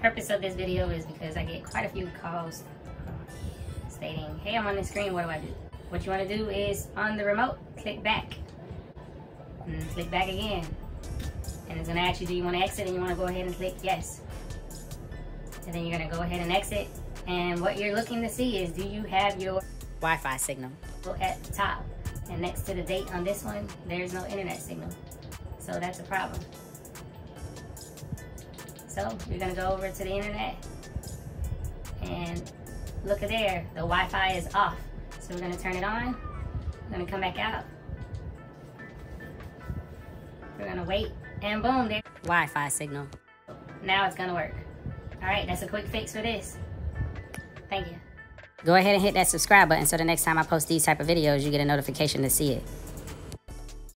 purpose of this video is because I get quite a few calls uh, stating, hey, I'm on the screen, what do I do? What you want to do is on the remote, click back. And click back again. And it's going to ask you, do you want to exit? And you want to go ahead and click yes. And then you're going to go ahead and exit. And what you're looking to see is, do you have your Wi-Fi signal at the top? And next to the date on this one, there's no internet signal. So that's a problem. So you're gonna go over to the internet and look at there, the Wi-Fi is off. So we're gonna turn it on. We're gonna come back out. We're gonna wait and boom, there. Wi-Fi signal. Now it's gonna work. All right, that's a quick fix for this. Thank you. Go ahead and hit that subscribe button so the next time I post these type of videos, you get a notification to see it.